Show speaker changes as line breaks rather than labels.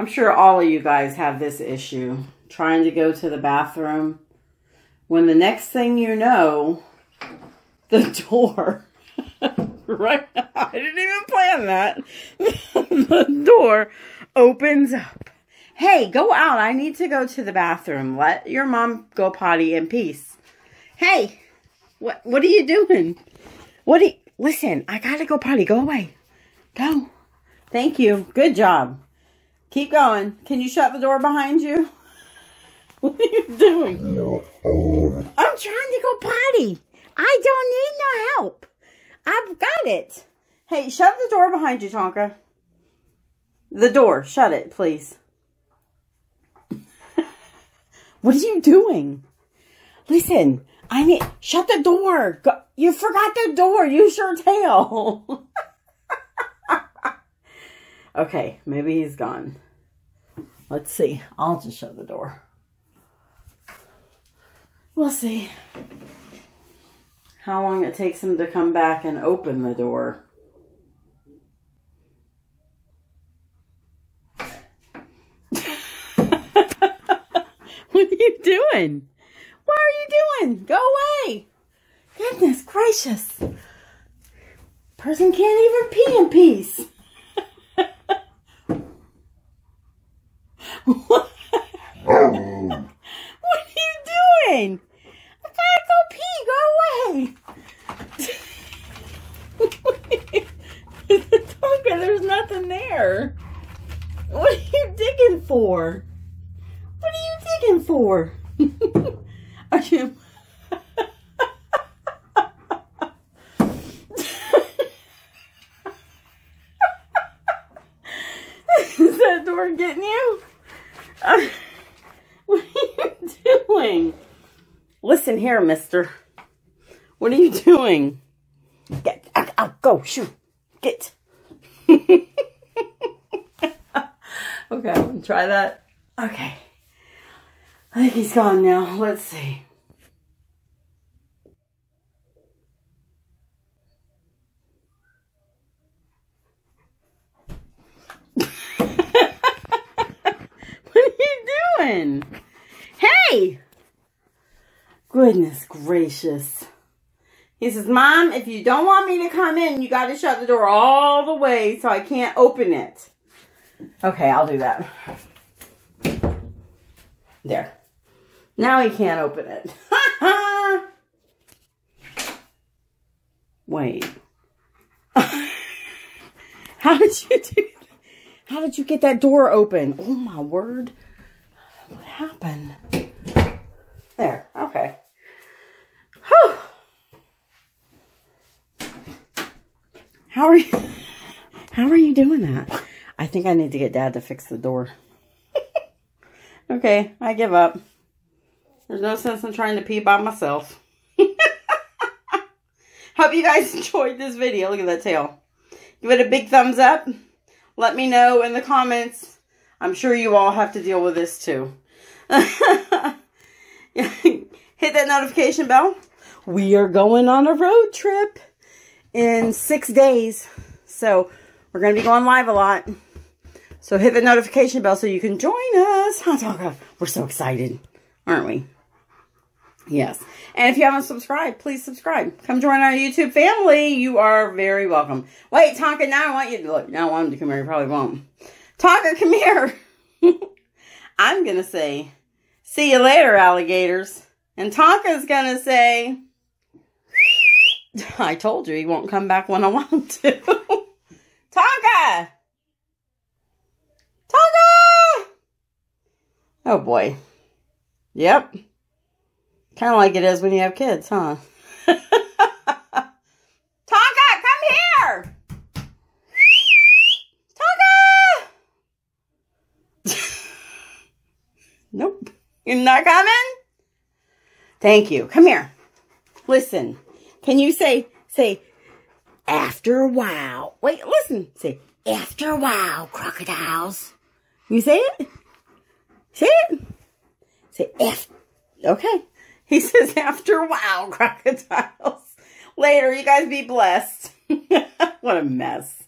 I'm sure all of you guys have this issue. Trying to go to the bathroom. When the next thing you know, the door, right? I didn't even plan that. the door opens up. Hey, go out. I need to go to the bathroom. Let your mom go potty in peace. Hey, what what are you doing? What do you, listen, I gotta go potty. Go away. Go. Thank you. Good job. Keep going. Can you shut the door behind you? What are you doing?
No.
I'm trying to go potty. I don't need no help. I've got it. Hey, shut the door behind you, Tonka. The door. Shut it, please. what are you doing? Listen, I need... Shut the door. Go, you forgot the door. Use your tail. okay, maybe he's gone. Let's see. I'll just shut the door. We'll see how long it takes him to come back and open the door. what are you doing? What are you doing? Go away. Goodness gracious. Person can't even pee in peace. What? Oh. what are you doing? I gotta go pee. Go away. Tonka, there's nothing there. What are you digging for? What are you digging for? are you... Is that door getting you? What are you doing? Listen here, mister. What are you doing? Get out, out go, shoot. Get. okay, I'm gonna try that. Okay. I think he's gone now. Let's see. what are you doing? Hey! Goodness gracious. He says, Mom, if you don't want me to come in, you got to shut the door all the way so I can't open it. Okay, I'll do that. There. Now he can't open it. Wait. How did you do How did you get that door open? Oh my word. What happened? There. Okay. How are you? How are you doing that? I think I need to get Dad to fix the door. okay, I give up. There's no sense in trying to pee by myself. Hope you guys enjoyed this video. Look at that tail. Give it a big thumbs up. Let me know in the comments. I'm sure you all have to deal with this too. Hit that notification bell. We are going on a road trip in six days. So we're going to be going live a lot. So hit the notification bell so you can join us. We're so excited, aren't we? Yes. And if you haven't subscribed, please subscribe. Come join our YouTube family. You are very welcome. Wait, Tonka, now I want you to look. Now I want him to come here. He probably won't. Tonka, come here. I'm going to say, see you later, alligators. And Tonka's going to say, I told you he won't come back when I want to. Tonka! Tonka! Oh boy. Yep. Kind of like it is when you have kids, huh? Tonka, come here! Tonka! nope. You're not coming? Thank you. Come here. Listen. Can you say, say, after a while. Wait, listen. Say, after a while, crocodiles. You say it? Say it? Say, after. Okay. He says, after a while, crocodiles. Later, you guys be blessed. what a mess.